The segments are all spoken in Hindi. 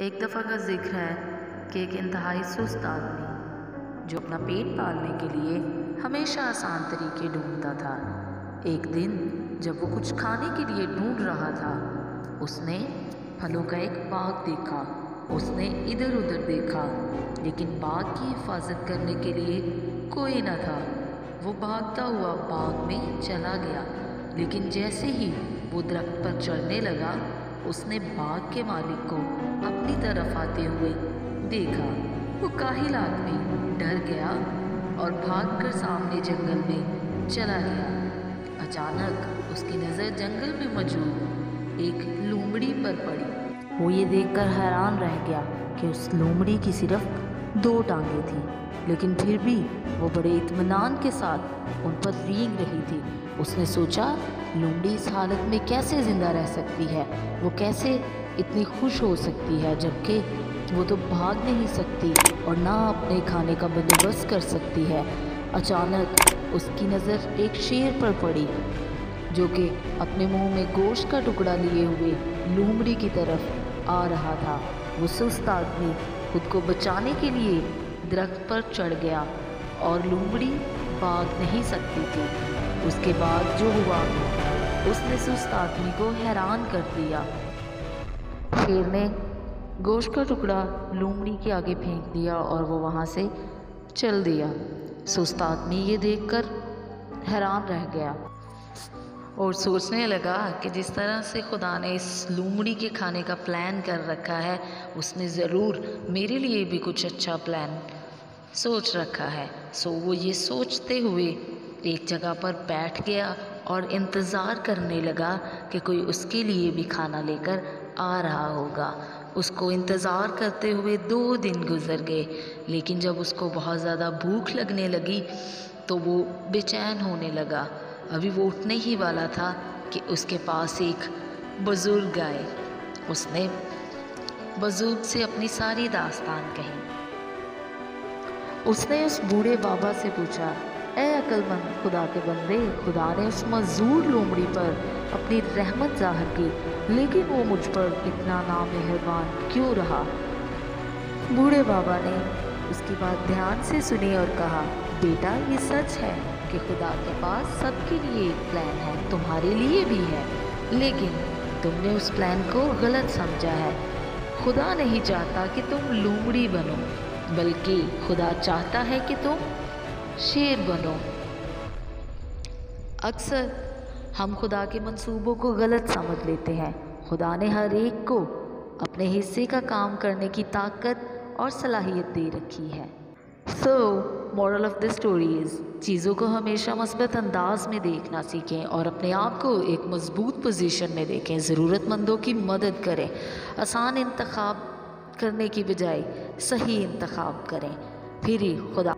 एक दफ़ा का ज़िक्र है कि एक इंतहाई सुस्त आदमी, जो अपना पेट पालने के लिए हमेशा आसान तरीके ढूंढता था। एक दिन, जब वो कुछ खाने के लिए ढूंढ रहा था, उसने फलों का एक बाग देखा। उसने इधर उधर देखा, लेकिन बाग की हिफाजत करने के लिए कोई ना था। वो भागता हुआ बाग में चला गया, लेकिन जैसे ही वो दरख्त पर चढ़ने लगा उसने बाग के मालिक को अपनी तरफ़ आते हुए देखा। वो काहिल आदमी डर गया और भागकर सामने जंगल में चला गया। अचानक उसकी नज़र जंगल में मौजूद एक लूमड़ी पर पड़ी। वो ये देखकर हैरान रह गया कि उस लूमड़ी की सिर्फ़ दो टांगें थी, लेकिन फिर भी वो बड़े इतमान के साथ उन पर रींग रही थी। उसने सोचा लोमड़ी इस हालत में कैसे ज़िंदा रह सकती है? वो कैसे इतनी खुश हो सकती है, जबकि वो तो भाग नहीं सकती और ना अपने खाने का बंदोबस्त कर सकती है। अचानक उसकी नज़र एक शेर पर पड़ी, जो कि अपने मुँह में गोश्त का टुकड़ा लिए हुए लूमड़ी की तरफ़ आ रहा था। वो सुस्त आदमी खुद को बचाने के लिए दरख्त पर चढ़ गया और लूमड़ी भाग नहीं सकती थी। उसके बाद जो हुआ, उसने सुस्त आदमी को हैरान कर दिया। शेर ने गोश्त का टुकड़ा लूमड़ी के आगे फेंक दिया और वो वहाँ से चल दिया। सुस्त आदमी ये देखकर हैरान रह गया। और सोचने लगा कि जिस तरह से खुदा ने इस लूमड़ी के खाने का प्लान कर रखा है, उसने ज़रूर मेरे लिए भी कुछ अच्छा प्लान सोच रखा है। सो वो ये सोचते हुए एक जगह पर बैठ गया और इंतज़ार करने लगा कि कोई उसके लिए भी खाना लेकर आ रहा होगा। उसको इंतज़ार करते हुए दो दिन गुजर गए, लेकिन जब उसको बहुत ज़्यादा भूख लगने लगी तो वो बेचैन होने लगा। अभी वो उठने ही वाला था कि उसके पास एक बुज़ुर्ग आए। उसने बुज़ुर्ग से अपनी सारी दास्तान कही। उसने उस बूढ़े बाबा से पूछा, ए अक्लमंद, खुदा के बंदे खुदा ने उस मजदूर लोमड़ी पर अपनी रहमत ज़ाहिर की, लेकिन वो मुझ पर इतना नामहरबान क्यों रहा? बूढ़े बाबा ने उसकी बात ध्यान से सुनी और कहा बेटा, ये सच है कि खुदा के पास सबके लिए एक प्लान है, तुम्हारे लिए भी है। लेकिन तुमने उस प्लान को गलत समझा है। खुदा नहीं चाहता कि तुम लूमड़ी बनो, बल्कि खुदा चाहता है कि तुम शेर बनो। अक्सर हम खुदा के मंसूबों को गलत समझ लेते हैं। खुदा ने हर एक को अपने हिस्से का काम करने की ताकत और सलाहियत दे रखी है। So moral of the story is चीज़ों को हमेशा मस्बत अंदाज में देखना सीखें और अपने आप को एक मज़बूत पोजीशन में देखें, ज़रूरतमंदों की मदद करें, आसान इंतखब करने की बजाय सही इंतखब करें। फिर ही खुदा,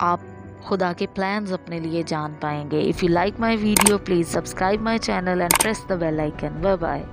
आप खुदा के प्लान्स अपने लिए जान पाएँगे। If you like my video please subscribe my channel and press the bell icon bye bye